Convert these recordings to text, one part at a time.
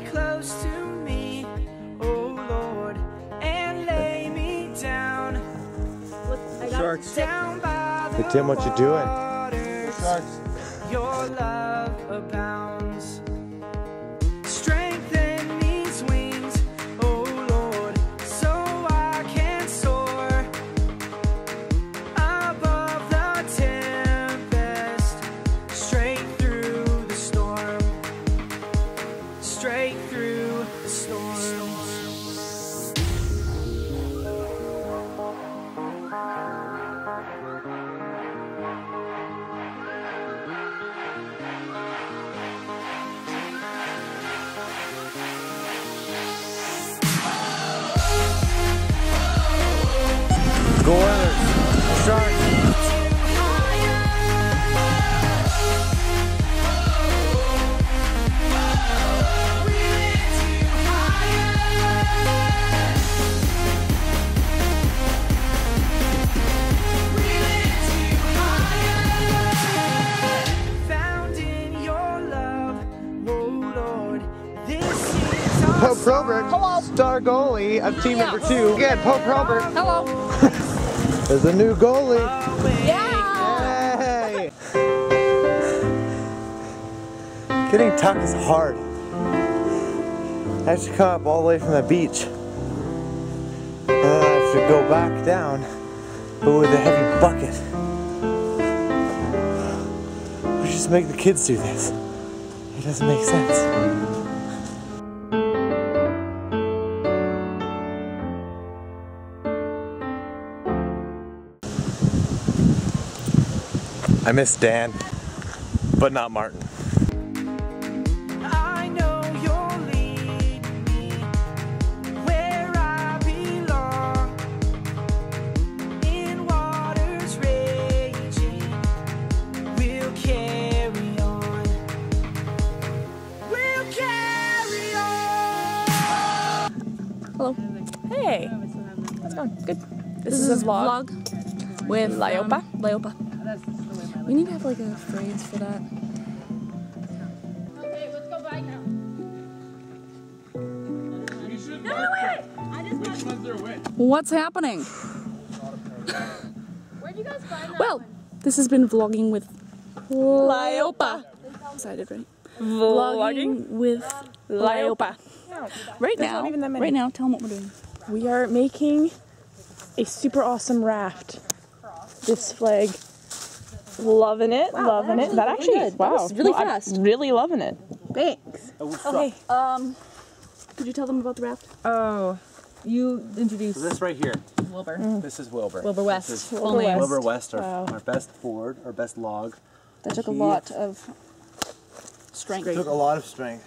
close to me, oh Lord, and lay me down. Look, I got Sharks. down by the hey, Tim, what you doing? Sharks. Your love abounds. Pope song. Probert, Hello. star goalie of team number two. Again, Pope Robert. Hello. There's a new goalie. Yeah. Hey! Getting tuck is hard. I have to come up all the way from the beach. And then I have to go back down, but with a heavy bucket. We just make the kids do this. It doesn't make sense. I miss Dan, but not Martin. I know you'll lead me where I belong. In waters raging, we'll carry on. We'll carry on. Hello. Hey. How's it going? Good. This, is, a vlog, with Liopa? Um, Liopa. We need to have like a phrase for that. Okay, let's go back now. What's happening? Where'd you guys find that? Well, this has been vlogging with Liopa. Excited, right? Vlogging with Liopa. Right now, even that many. right now, tell them what we're doing. We are making a super awesome raft. This flag. Loving it, loving it. That actually, good. That wow, was really I'm fast. really loving it. Thanks. Okay. Um, could you tell them about the raft? Oh, You introduce This right here. Wilbur. This is Wilbur. Wilbur West. This is Full name. Wilbur West, our, Wow. our best board, our best log. That took a lot of strength. Took a lot of strength.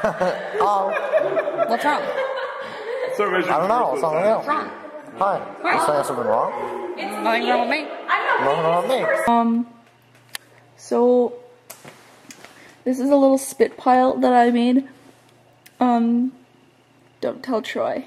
Hello. oh. What's wrong? I don't know, something else. Wrong. Hi. You saying something wrong? Nothing wrong with me. Nothing wrong with me. Um, so this is a little spit pile that I made. Um, don't tell Troy.